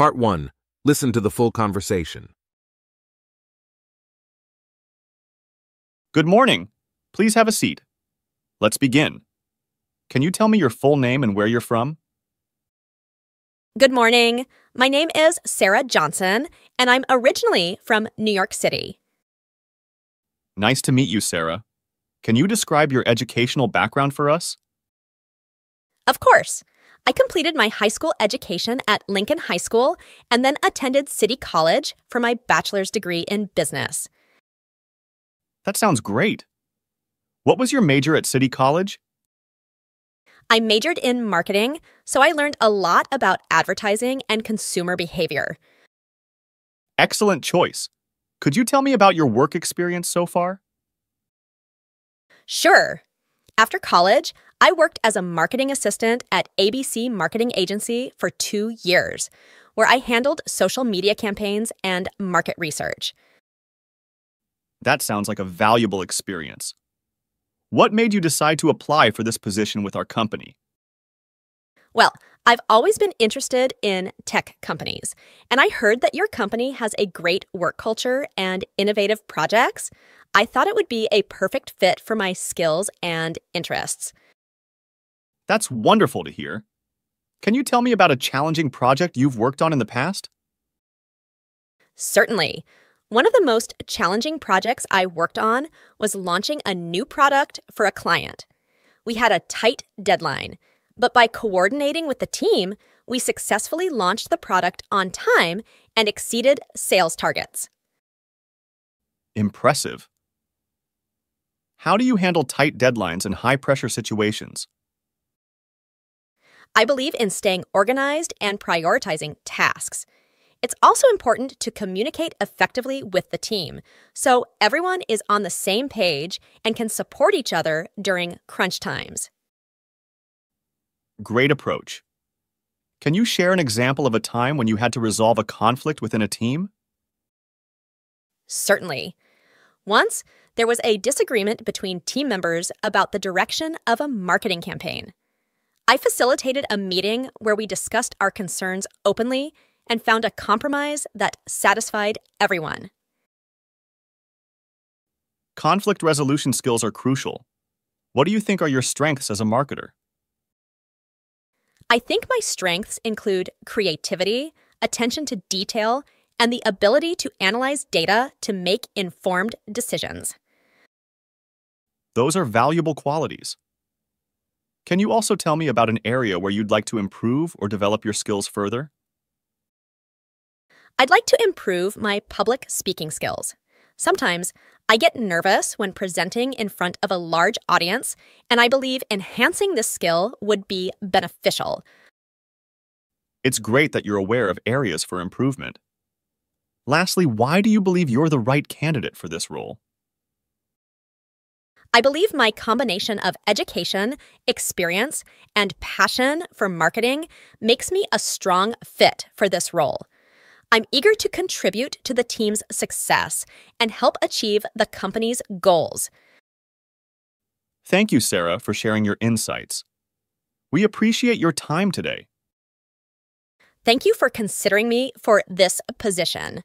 Part 1. Listen to the full conversation. Good morning. Please have a seat. Let's begin. Can you tell me your full name and where you're from? Good morning. My name is Sarah Johnson, and I'm originally from New York City. Nice to meet you, Sarah. Can you describe your educational background for us? Of course. I completed my high school education at Lincoln High School and then attended City College for my bachelor's degree in business. That sounds great. What was your major at City College? I majored in marketing, so I learned a lot about advertising and consumer behavior. Excellent choice. Could you tell me about your work experience so far? Sure. After college, I worked as a marketing assistant at ABC Marketing Agency for two years, where I handled social media campaigns and market research. That sounds like a valuable experience. What made you decide to apply for this position with our company? Well, I've always been interested in tech companies, and I heard that your company has a great work culture and innovative projects. I thought it would be a perfect fit for my skills and interests. That's wonderful to hear. Can you tell me about a challenging project you've worked on in the past? Certainly. One of the most challenging projects I worked on was launching a new product for a client. We had a tight deadline, but by coordinating with the team, we successfully launched the product on time and exceeded sales targets. Impressive. How do you handle tight deadlines and high pressure situations? I believe in staying organized and prioritizing tasks. It's also important to communicate effectively with the team so everyone is on the same page and can support each other during crunch times. Great approach. Can you share an example of a time when you had to resolve a conflict within a team? Certainly. Once, there was a disagreement between team members about the direction of a marketing campaign. I facilitated a meeting where we discussed our concerns openly and found a compromise that satisfied everyone. Conflict resolution skills are crucial. What do you think are your strengths as a marketer? I think my strengths include creativity, attention to detail, and the ability to analyze data to make informed decisions. Those are valuable qualities. Can you also tell me about an area where you'd like to improve or develop your skills further? I'd like to improve my public speaking skills. Sometimes I get nervous when presenting in front of a large audience, and I believe enhancing this skill would be beneficial. It's great that you're aware of areas for improvement. Lastly, why do you believe you're the right candidate for this role? I believe my combination of education, experience, and passion for marketing makes me a strong fit for this role. I'm eager to contribute to the team's success and help achieve the company's goals. Thank you, Sarah, for sharing your insights. We appreciate your time today. Thank you for considering me for this position.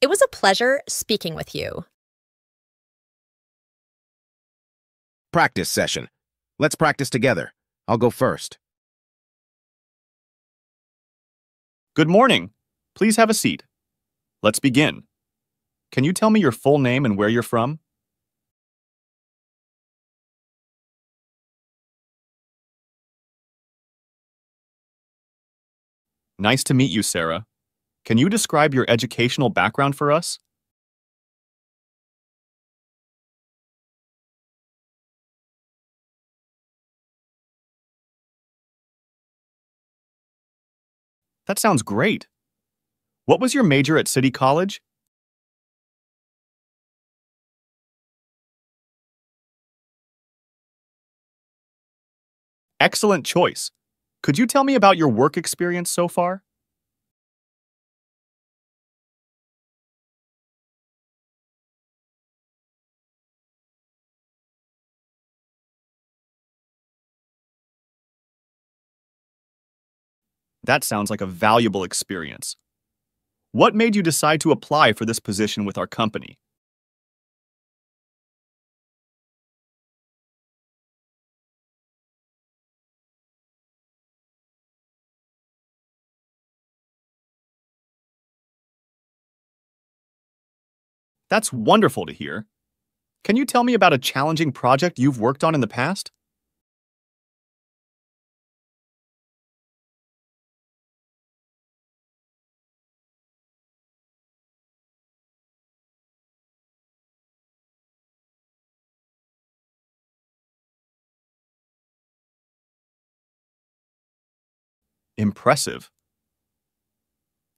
It was a pleasure speaking with you. Practice session. Let's practice together. I'll go first. Good morning. Please have a seat. Let's begin. Can you tell me your full name and where you're from? Nice to meet you, Sarah. Can you describe your educational background for us? That sounds great. What was your major at City College? Excellent choice. Could you tell me about your work experience so far? That sounds like a valuable experience. What made you decide to apply for this position with our company? That's wonderful to hear. Can you tell me about a challenging project you've worked on in the past? Impressive.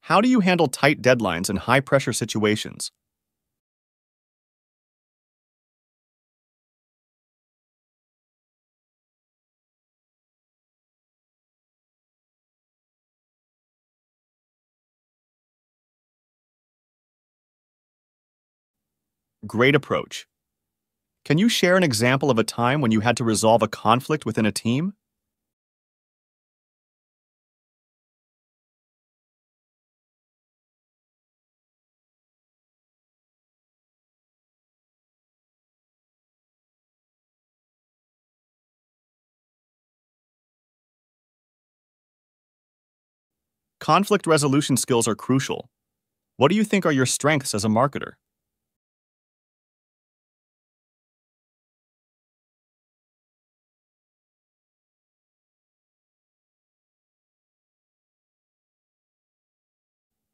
How do you handle tight deadlines and high pressure situations? Great approach. Can you share an example of a time when you had to resolve a conflict within a team? Conflict resolution skills are crucial. What do you think are your strengths as a marketer?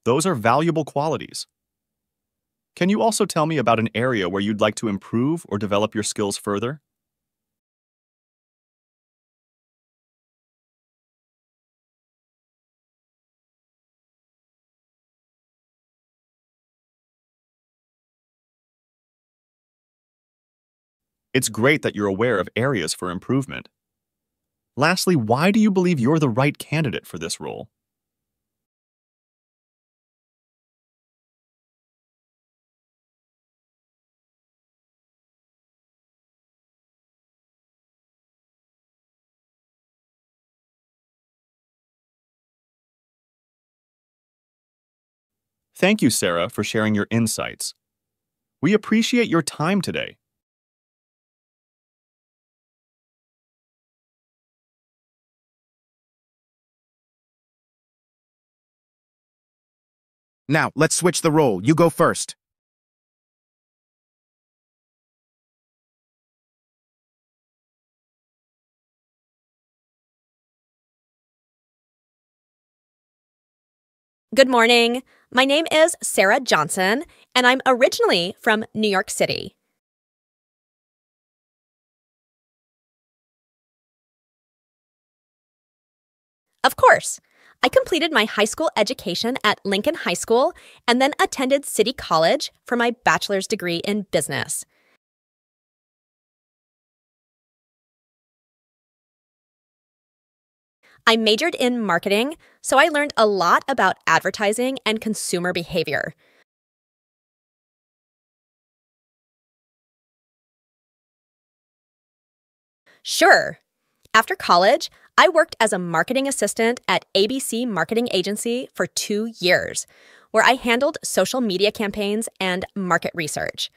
Those are valuable qualities. Can you also tell me about an area where you'd like to improve or develop your skills further? It's great that you're aware of areas for improvement. Lastly, why do you believe you're the right candidate for this role? Thank you, Sarah, for sharing your insights. We appreciate your time today. Now, let's switch the role. You go first. Good morning. My name is Sarah Johnson, and I'm originally from New York City. Of course. I completed my high school education at Lincoln High School and then attended City College for my bachelor's degree in business. I majored in marketing, so I learned a lot about advertising and consumer behavior. Sure. After college, I worked as a marketing assistant at ABC Marketing Agency for two years, where I handled social media campaigns and market research.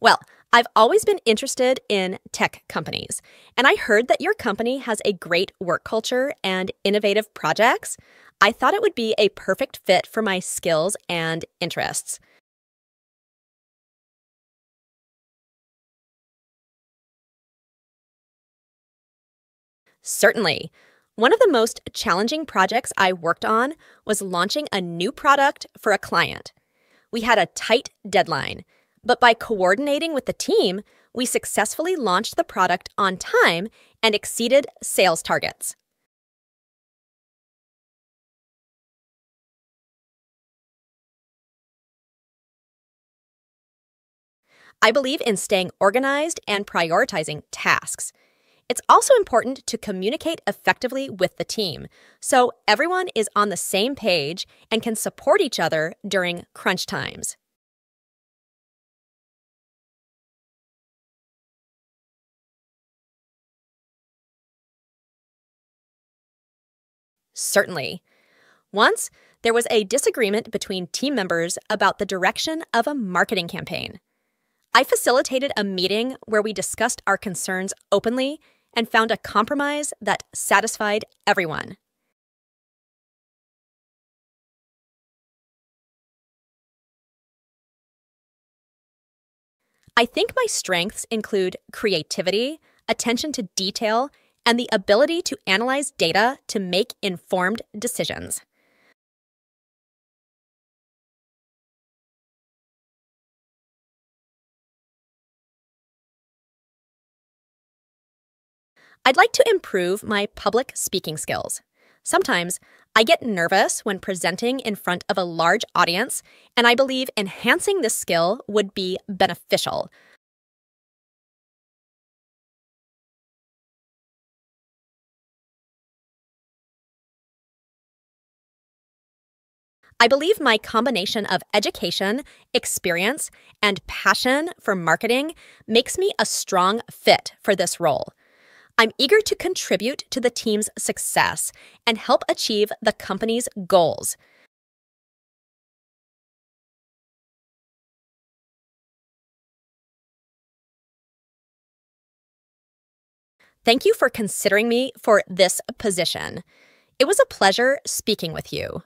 Well, I've always been interested in tech companies, and I heard that your company has a great work culture and innovative projects. I thought it would be a perfect fit for my skills and interests. Certainly. One of the most challenging projects I worked on was launching a new product for a client. We had a tight deadline, but by coordinating with the team, we successfully launched the product on time and exceeded sales targets. I believe in staying organized and prioritizing tasks. It's also important to communicate effectively with the team so everyone is on the same page and can support each other during crunch times. Certainly. Once, there was a disagreement between team members about the direction of a marketing campaign. I facilitated a meeting where we discussed our concerns openly and found a compromise that satisfied everyone. I think my strengths include creativity, attention to detail, and the ability to analyze data to make informed decisions. I'd like to improve my public speaking skills. Sometimes I get nervous when presenting in front of a large audience, and I believe enhancing this skill would be beneficial. I believe my combination of education, experience, and passion for marketing makes me a strong fit for this role. I'm eager to contribute to the team's success and help achieve the company's goals. Thank you for considering me for this position. It was a pleasure speaking with you.